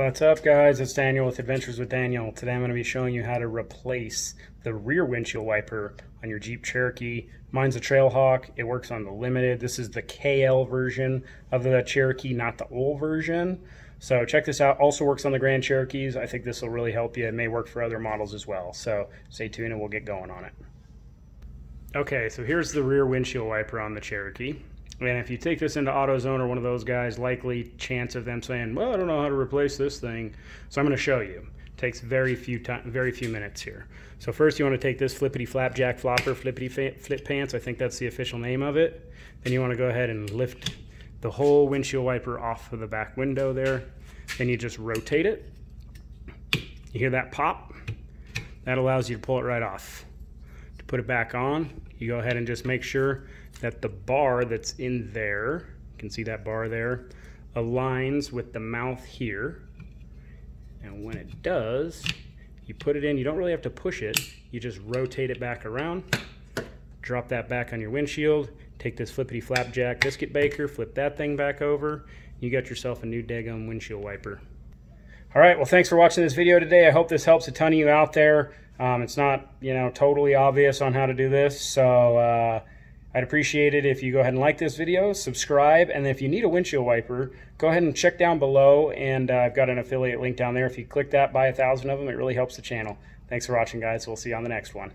What's up guys, it's Daniel with Adventures with Daniel. Today I'm going to be showing you how to replace the rear windshield wiper on your Jeep Cherokee. Mine's a Trailhawk, it works on the Limited. This is the KL version of the Cherokee, not the old version. So check this out, also works on the Grand Cherokees. I think this will really help you. It may work for other models as well. So stay tuned and we'll get going on it. Okay, so here's the rear windshield wiper on the Cherokee. And if you take this into AutoZone or one of those guys, likely chance of them saying, "Well, I don't know how to replace this thing," so I'm going to show you. It takes very few time, very few minutes here. So first, you want to take this flippity flapjack flopper, flippity flip pants. I think that's the official name of it. Then you want to go ahead and lift the whole windshield wiper off of the back window there. Then you just rotate it. You hear that pop? That allows you to pull it right off. Put it back on, you go ahead and just make sure that the bar that's in there, you can see that bar there, aligns with the mouth here. And when it does, you put it in, you don't really have to push it, you just rotate it back around, drop that back on your windshield, take this flippity flapjack biscuit baker, flip that thing back over, you got yourself a new daggum windshield wiper. All right, well, thanks for watching this video today. I hope this helps a ton of you out there. Um, it's not, you know, totally obvious on how to do this, so uh, I'd appreciate it if you go ahead and like this video, subscribe, and if you need a windshield wiper, go ahead and check down below, and uh, I've got an affiliate link down there. If you click that, buy a thousand of them, it really helps the channel. Thanks for watching, guys. We'll see you on the next one.